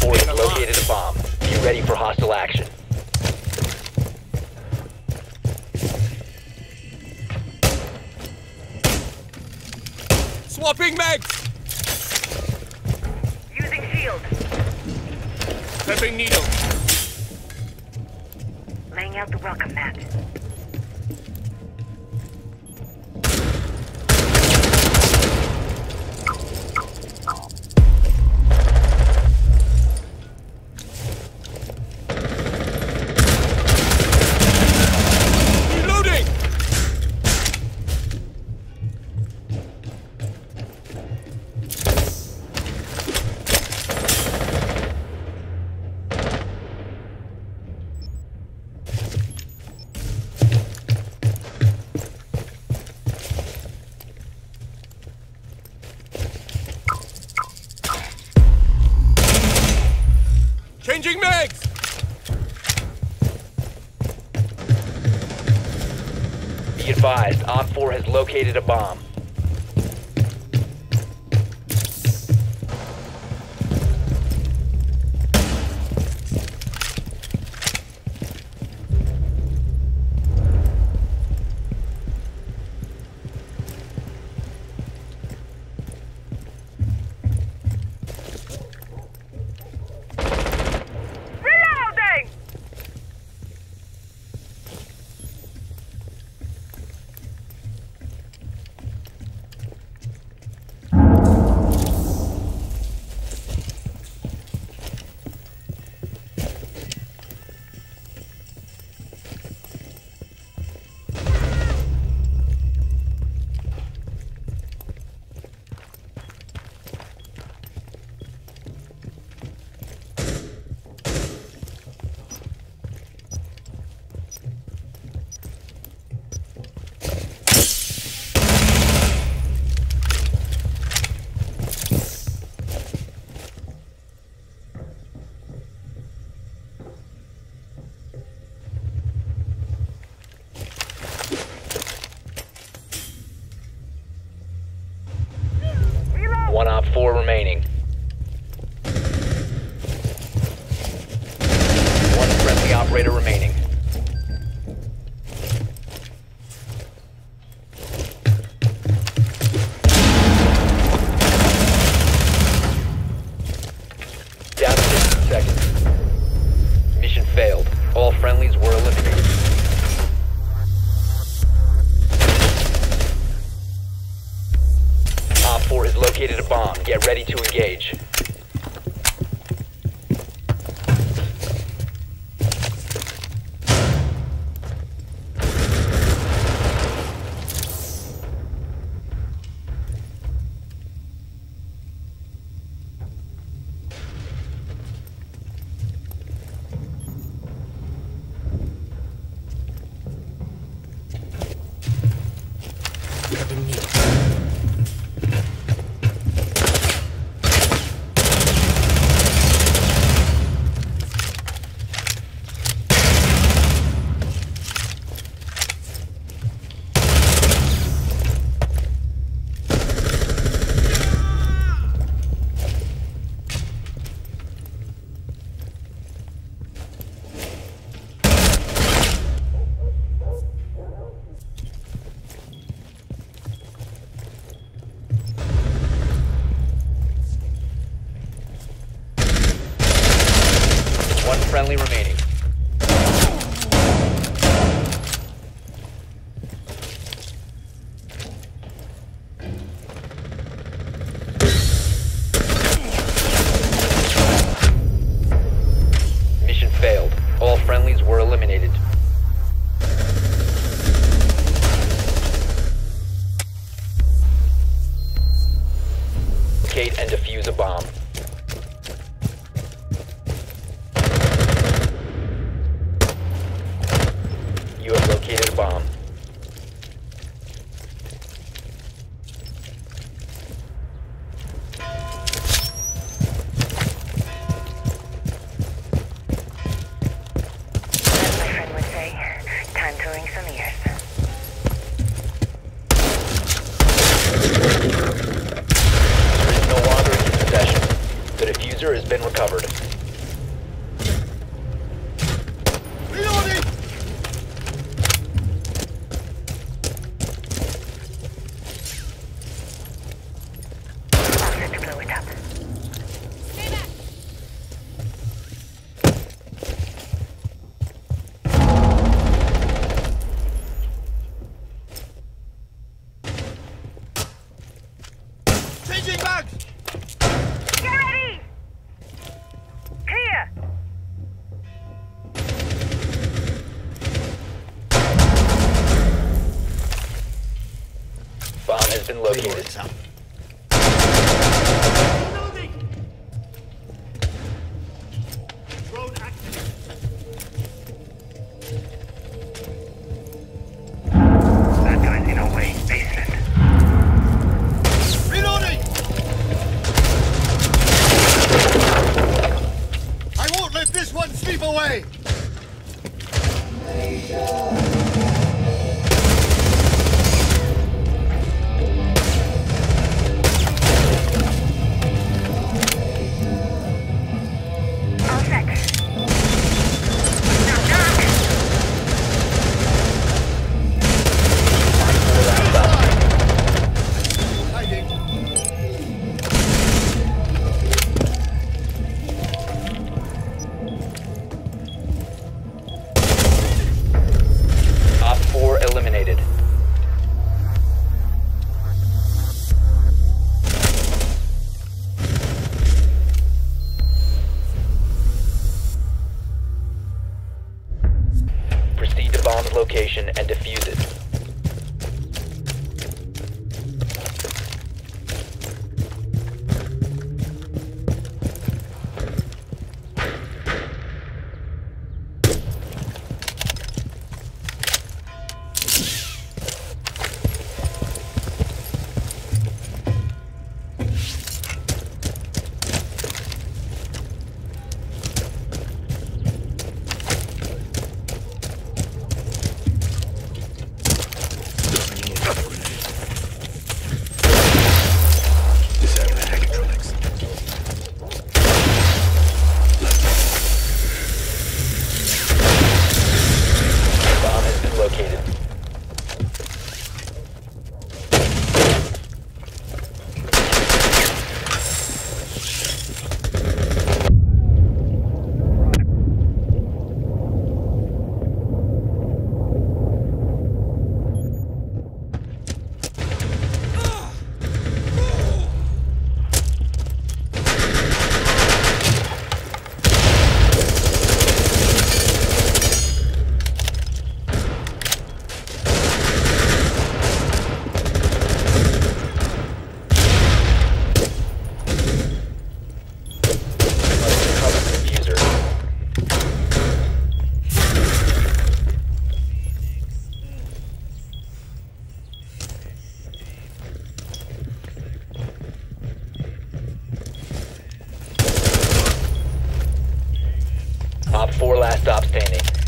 4 has located a bomb. Be ready for hostile action. Swapping mags! Using shield. Stepping needle. Laying out the welcome mat. Be advised, Op 4 has located a bomb. Located a bomb. Get ready to engage. Locate and defuse a bomb. and located. four last stops standing.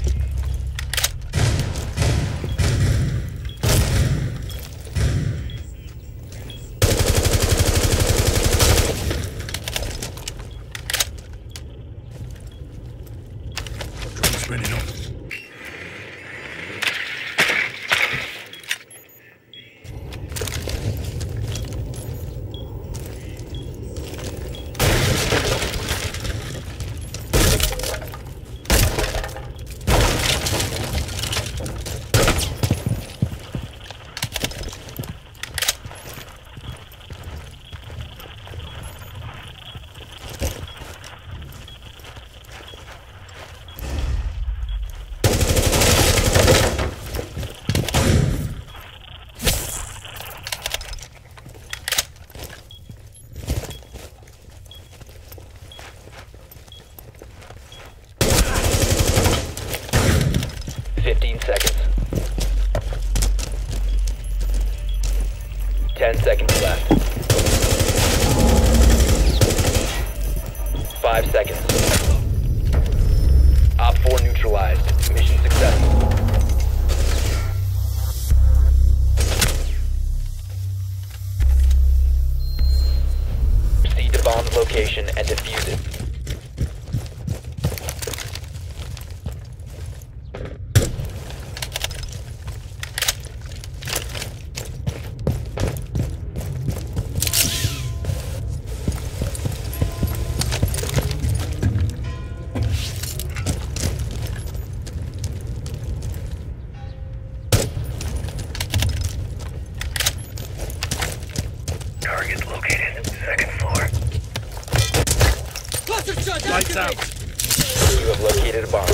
location and defuse it. Lights out. You have located a bomb.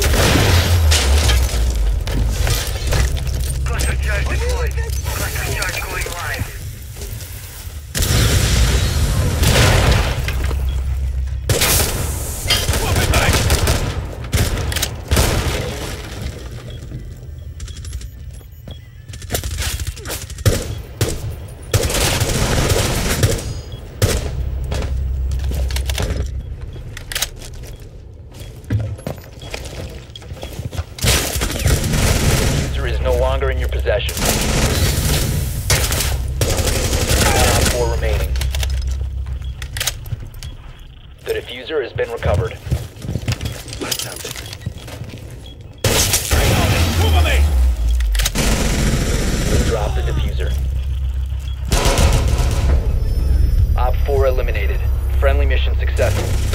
Cluster charge deployed. Cluster charge going live. longer in your possession. Four remaining. The defuser has been recovered. Drop the defuser. Op 4 eliminated. Friendly mission successful.